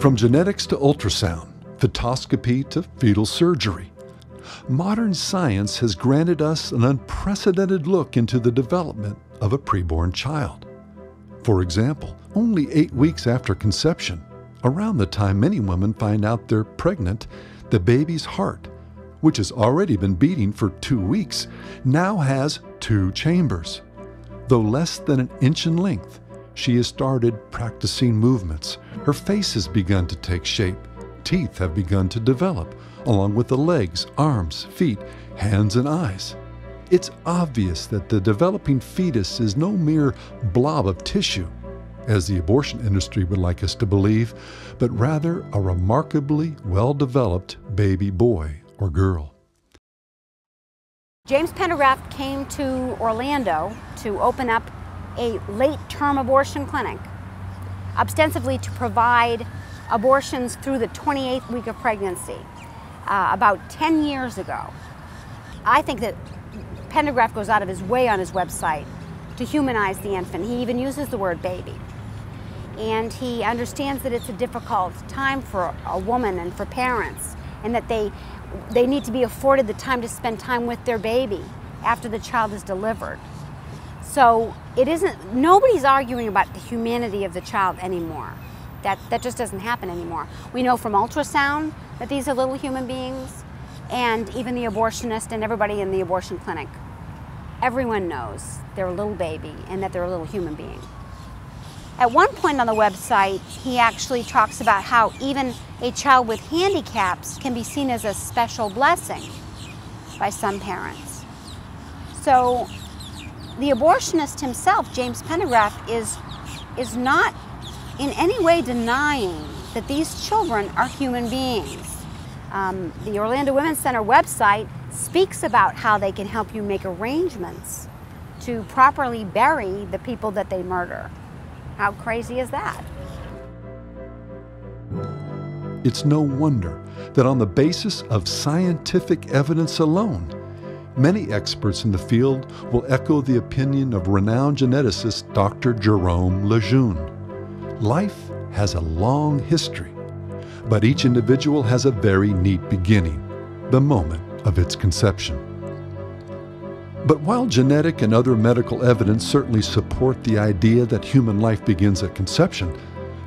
From genetics to ultrasound, fetoscopy to fetal surgery, modern science has granted us an unprecedented look into the development of a preborn child. For example, only eight weeks after conception, around the time many women find out they're pregnant, the baby's heart, which has already been beating for two weeks, now has two chambers. Though less than an inch in length, she has started practicing movements. Her face has begun to take shape. Teeth have begun to develop, along with the legs, arms, feet, hands, and eyes. It's obvious that the developing fetus is no mere blob of tissue, as the abortion industry would like us to believe, but rather a remarkably well developed baby boy or girl. James Pendergraft came to Orlando to open up a late term abortion clinic, ostensibly to provide abortions through the 28th week of pregnancy, uh, about 10 years ago. I think that Pendergraft goes out of his way on his website to humanize the infant. He even uses the word baby. And he understands that it's a difficult time for a woman and for parents, and that they, they need to be afforded the time to spend time with their baby after the child is delivered. So it isn't, nobody's arguing about the humanity of the child anymore. That, that just doesn't happen anymore. We know from ultrasound that these are little human beings and even the abortionist and everybody in the abortion clinic. Everyone knows they're a little baby and that they're a little human being. At one point on the website, he actually talks about how even a child with handicaps can be seen as a special blessing by some parents. So the abortionist himself, James Pendergraft, is, is not in any way denying that these children are human beings. Um, the Orlando Women's Center website speaks about how they can help you make arrangements to properly bury the people that they murder. How crazy is that? It's no wonder that on the basis of scientific evidence alone, many experts in the field will echo the opinion of renowned geneticist Dr. Jerome Lejeune. Life has a long history but each individual has a very neat beginning, the moment of its conception. But while genetic and other medical evidence certainly support the idea that human life begins at conception,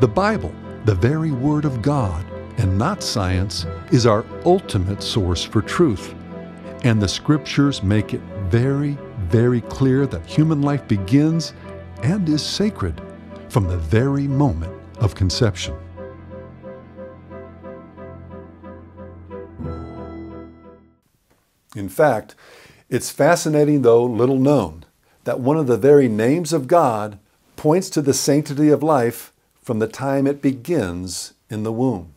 the Bible, the very Word of God, and not science, is our ultimate source for truth. And the Scriptures make it very, very clear that human life begins and is sacred from the very moment of conception. In fact, it's fascinating, though little known, that one of the very names of God points to the sanctity of life from the time it begins in the womb.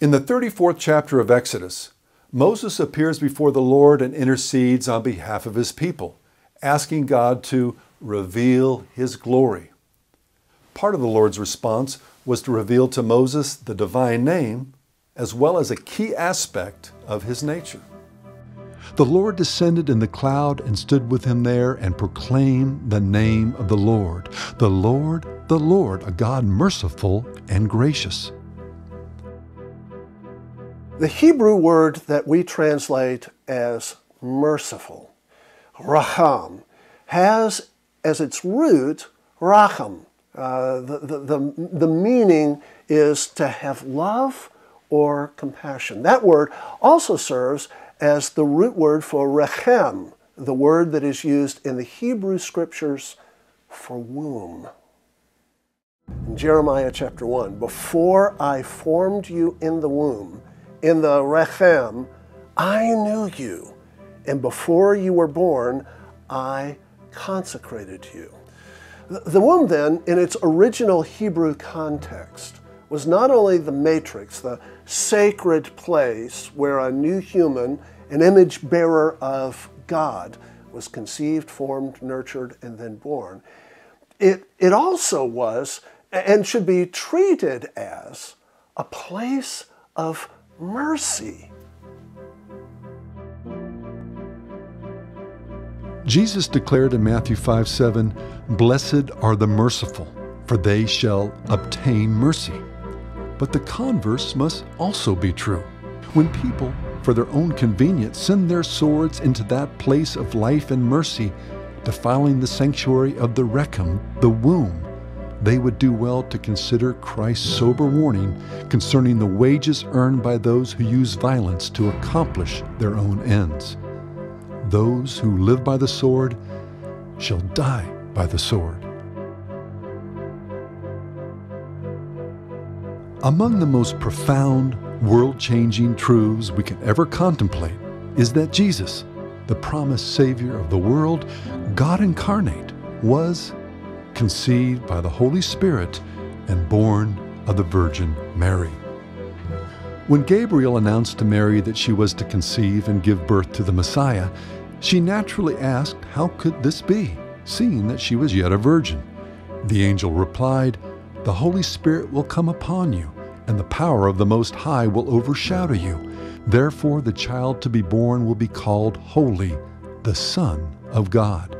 In the 34th chapter of Exodus, Moses appears before the Lord and intercedes on behalf of his people, asking God to reveal his glory. Part of the Lord's response was to reveal to Moses the divine name as well as a key aspect of his nature. The Lord descended in the cloud and stood with him there and proclaimed the name of the Lord. The Lord, the Lord, a God merciful and gracious. The Hebrew word that we translate as merciful, raham, has as its root racham. Uh, the, the, the, the meaning is to have love or compassion. That word also serves as the root word for rechem, the word that is used in the Hebrew scriptures for womb. In Jeremiah chapter 1, before I formed you in the womb, in the rechem, I knew you, and before you were born, I consecrated you. The womb, then, in its original Hebrew context, was not only the matrix, the sacred place where a new human, an image bearer of God, was conceived, formed, nurtured, and then born. It, it also was and should be treated as a place of mercy. Jesus declared in Matthew 5 7, Blessed are the merciful, for they shall obtain mercy. but the converse must also be true. When people, for their own convenience, send their swords into that place of life and mercy, defiling the sanctuary of the rechem, the womb, they would do well to consider Christ's sober warning concerning the wages earned by those who use violence to accomplish their own ends. Those who live by the sword shall die by the sword. Among the most profound, world changing truths we can ever contemplate is that Jesus, the promised Savior of the world, God incarnate, was conceived by the Holy Spirit and born of the Virgin Mary. When Gabriel announced to Mary that she was to conceive and give birth to the Messiah, she naturally asked, How could this be, seeing that she was yet a virgin? The angel replied, The Holy Spirit will come upon you, and the power of the Most High will overshadow you. Therefore, the child to be born will be called Holy, the Son of God.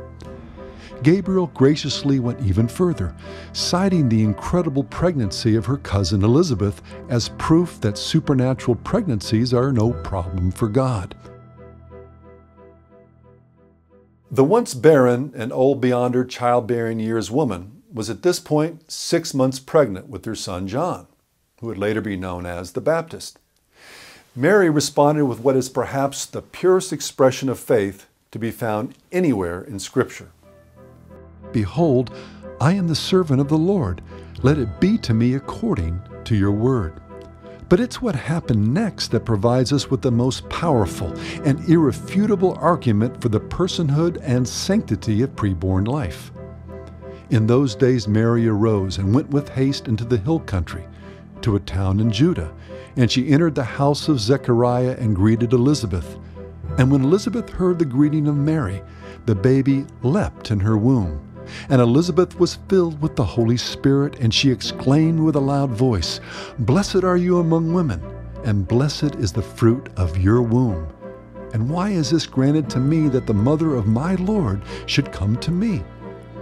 Gabriel graciously went even further, citing the incredible pregnancy of her cousin Elizabeth as proof that supernatural pregnancies are no problem for God. The once barren and old beyond her childbearing years woman was at this point six months pregnant with her son John, who would later be known as the Baptist. Mary responded with what is perhaps the purest expression of faith to be found anywhere in Scripture. Behold, I am the servant of the Lord. Let it be to me according to your word. But it's what happened next that provides us with the most powerful and irrefutable argument for the personhood and sanctity of preborn life. In those days, Mary arose and went with haste into the hill country, to a town in Judah, and she entered the house of Zechariah and greeted Elizabeth. And when Elizabeth heard the greeting of Mary, the baby leapt in her womb. And Elizabeth was filled with the Holy Spirit, and she exclaimed with a loud voice, Blessed are you among women, and blessed is the fruit of your womb. And why is this granted to me that the mother of my Lord should come to me?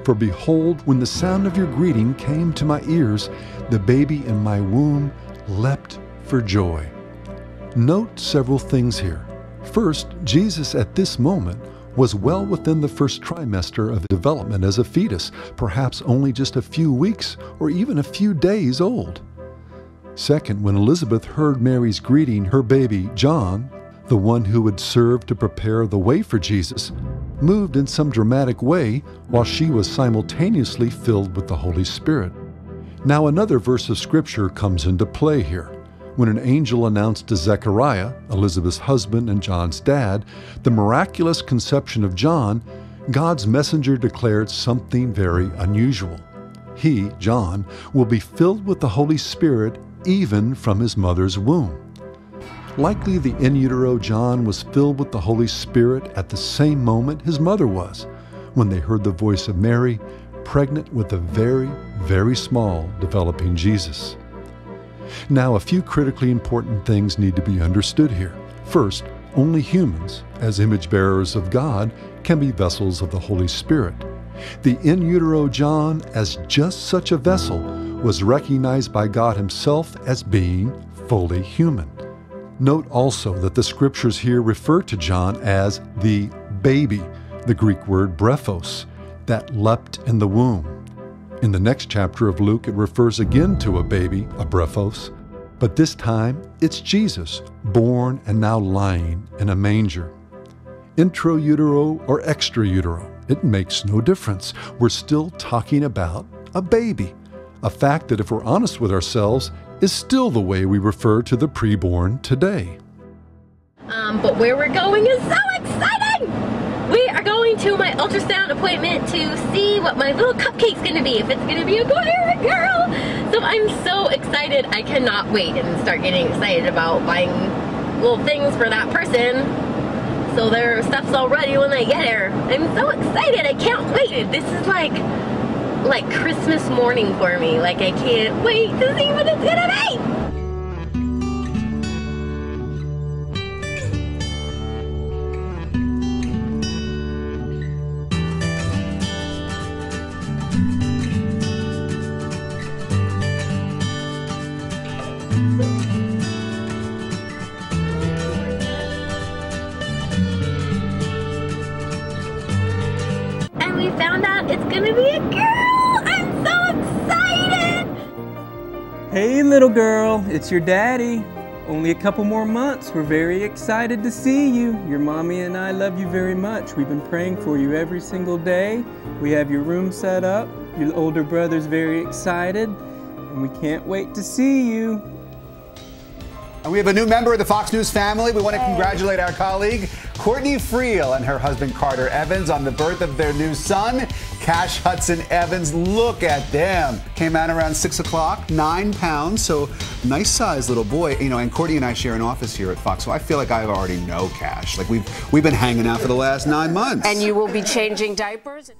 For behold, when the sound of your greeting came to my ears, the baby in my womb leapt for joy. Note several things here. First, Jesus at this moment was well within the first trimester of development as a fetus, perhaps only just a few weeks or even a few days old. Second, when Elizabeth heard Mary's greeting, her baby, John, the one who would serve to prepare the way for Jesus, moved in some dramatic way while she was simultaneously filled with the Holy Spirit. Now, another verse of Scripture comes into play here when an angel announced to Zechariah, Elizabeth's husband and John's dad, the miraculous conception of John, God's messenger declared something very unusual. He, John, will be filled with the Holy Spirit even from his mother's womb. Likely the in utero John was filled with the Holy Spirit at the same moment his mother was, when they heard the voice of Mary, pregnant with a very, very small developing Jesus. Now, a few critically important things need to be understood here. First, only humans, as image bearers of God, can be vessels of the Holy Spirit. The in utero John, as just such a vessel, was recognized by God Himself as being fully human. Note also that the scriptures here refer to John as the baby, the Greek word brephos, that leapt in the womb. In the next chapter of Luke, it refers again to a baby, a brephos, but this time it's Jesus, born and now lying in a manger. Intra utero or extra utero, it makes no difference. We're still talking about a baby, a fact that, if we're honest with ourselves, is still the way we refer to the preborn today. Um, but where we're going is so exciting! We are going to my ultrasound appointment to see what my little cupcake's gonna be, if it's gonna be a boy or a girl. So I'm so excited. I cannot wait and start getting excited about buying little things for that person. So their stuff's all ready when I get here. I'm so excited. I can't wait. This is like like Christmas morning for me. Like I can't wait to see what it's gonna be. Little girl, it's your daddy. Only a couple more months. We're very excited to see you. Your mommy and I love you very much. We've been praying for you every single day. We have your room set up. Your older brother's very excited, and we can't wait to see you. And we have a new member of the Fox News family. We want to congratulate our colleague, Courtney Friel, and her husband, Carter Evans, on the birth of their new son, Cash Hudson Evans. Look at them. Came out around 6 o'clock, nine pounds, so nice size little boy. You know, and Cordy and I share an office here at Fox, so I feel like I already know Cash. Like we've, we've been hanging out for the last nine months. And you will be changing diapers?